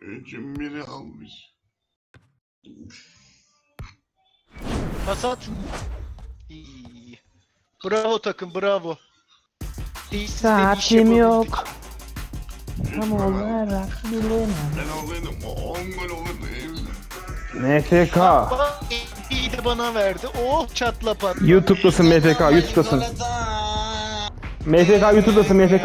Üçün biri almış. Pasat. İyi. Bravo takım bravo. Değişsiz şey Saatim yok. Tam olarak bilemem. Ben olsaydım 10 gol olurdu evde. De bana verdi. Oh çatla patla. YouTube'dasın MFK, YouTube'dasın. MFK YouTube'dasın MFK.